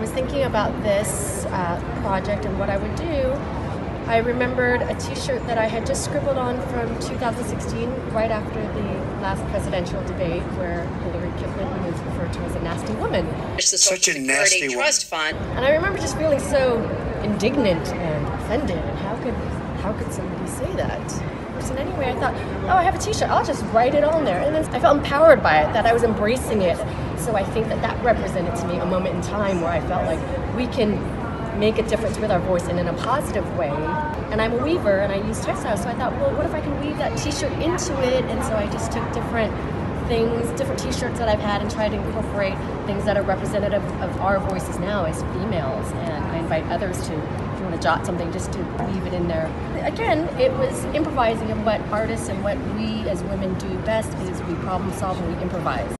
was thinking about this uh, project and what I would do, I remembered a T-shirt that I had just scribbled on from 2016, right after the last presidential debate, where Hillary Clinton was referred to as a nasty woman. It's the Such Social a nasty Security woman. Trust Fund. And I remember just feeling so indignant and offended. And how could how could somebody say that? So anyway, I thought, oh, I have a T-shirt. I'll just write it on there. And then I felt empowered by it, that I was embracing it. So I think that that represented to me a moment in time where I felt like we can make a difference with our voice and in a positive way. And I'm a weaver and I use textiles, so I thought, well, what if I can weave that T-shirt into it? And so I just took different things, different T-shirts that I've had, and tried to incorporate things that are representative of our voices now as females. And I invite others to, if you want to jot something, just to weave it in there. Again, it was improvising, and what artists and what we as women do best is we problem solve and we improvise.